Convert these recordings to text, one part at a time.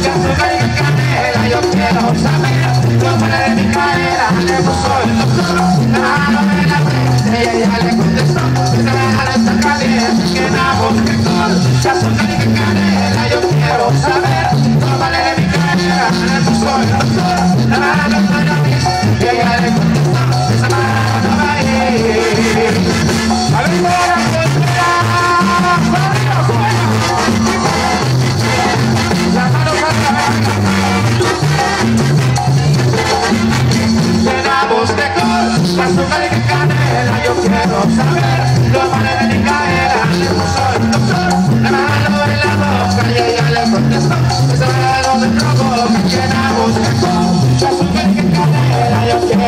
que azúcar y canela Yo quiero saber cómo le de mi cadera Le puso el doctor la me la frente Y ella le contestó que está caliente Que la busque con que azúcar y canela Yo quiero saber cómo le de mi cadera Le puso el doctor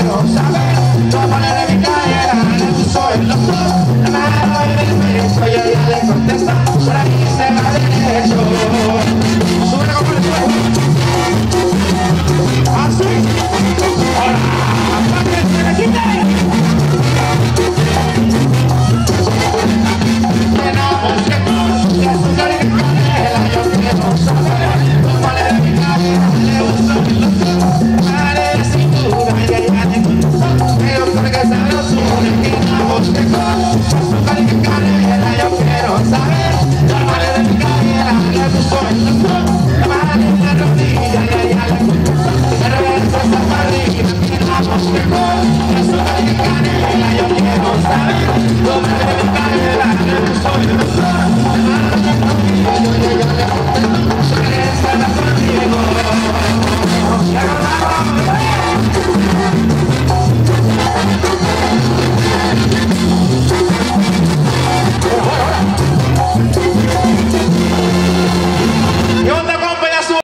quiero saber cómo le